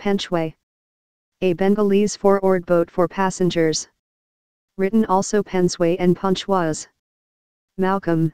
Penchway. A Bengalese four-oared boat for passengers. Written also Pensway and Punchwas. Malcolm,